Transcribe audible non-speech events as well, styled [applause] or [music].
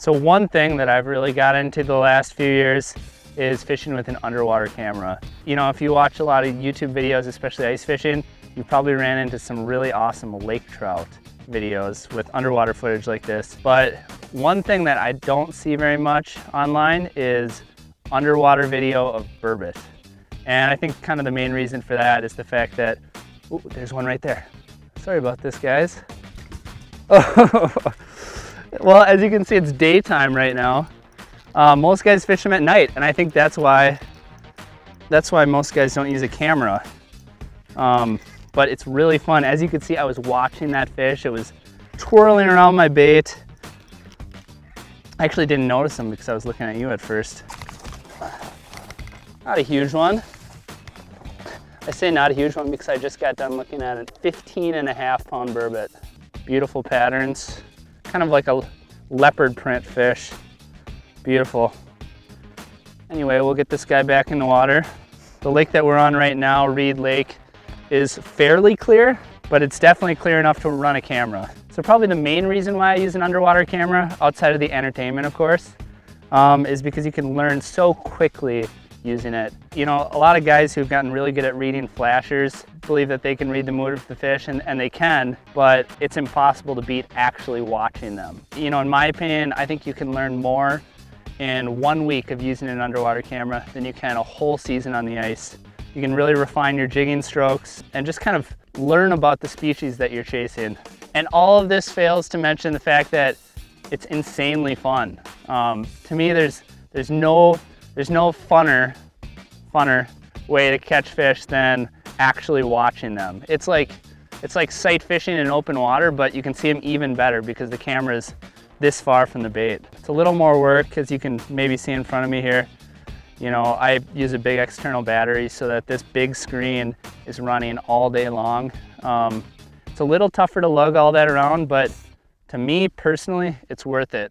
So one thing that I've really got into the last few years is fishing with an underwater camera. You know, if you watch a lot of YouTube videos, especially ice fishing, you probably ran into some really awesome lake trout videos with underwater footage like this. But one thing that I don't see very much online is underwater video of burbot. And I think kind of the main reason for that is the fact that, ooh, there's one right there. Sorry about this, guys. [laughs] Oh, well, as you can see, it's daytime right now. Uh, most guys fish them at night, and I think that's why that's why most guys don't use a camera. Um, but it's really fun. As you can see, I was watching that fish. It was twirling around my bait. I actually didn't notice him because I was looking at you at first. Not a huge one. I say not a huge one because I just got done looking at it. 15 and a half pound burbot. Beautiful patterns. Kind of like a leopard print fish. Beautiful. Anyway, we'll get this guy back in the water. The lake that we're on right now, Reed Lake, is fairly clear, but it's definitely clear enough to run a camera. So probably the main reason why I use an underwater camera, outside of the entertainment of course, um, is because you can learn so quickly using it. You know, a lot of guys who've gotten really good at reading flashers believe that they can read the mood of the fish, and, and they can, but it's impossible to beat actually watching them. You know, in my opinion, I think you can learn more in one week of using an underwater camera than you can a whole season on the ice. You can really refine your jigging strokes and just kind of learn about the species that you're chasing. And all of this fails to mention the fact that it's insanely fun. Um, to me, there's, there's, no, there's no funner, funner way to catch fish than actually watching them. It's like, it's like sight fishing in open water, but you can see them even better because the camera's this far from the bait. It's a little more work as you can maybe see in front of me here. You know, I use a big external battery so that this big screen is running all day long. Um, it's a little tougher to lug all that around, but to me personally, it's worth it.